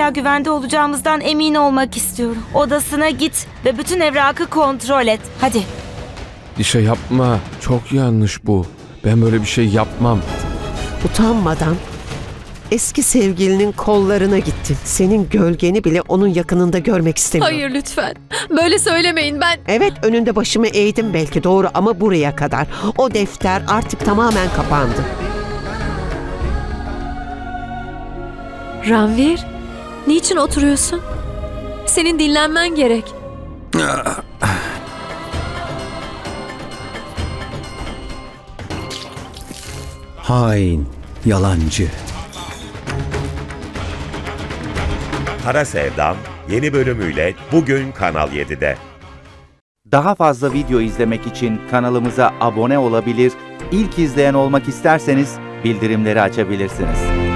daha güvende olacağımızdan emin olmak istiyorum. Odasına git ve bütün evrakı kontrol et. Hadi. Dişe yapma. Çok yanlış bu. Ben böyle bir şey yapmam. Utanmadan eski sevgilinin kollarına gittin. Senin gölgeni bile onun yakınında görmek istemiyorum. Hayır lütfen. Böyle söylemeyin ben. Evet önünde başımı eğdim belki doğru ama buraya kadar. O defter artık tamamen kapandı. Ranvir, niçin oturuyorsun? Senin dinlenmen gerek. Hain, yalancı. Kara Sevdam yeni bölümüyle bugün Kanal 7'de. Daha fazla video izlemek için kanalımıza abone olabilir, ilk izleyen olmak isterseniz bildirimleri açabilirsiniz.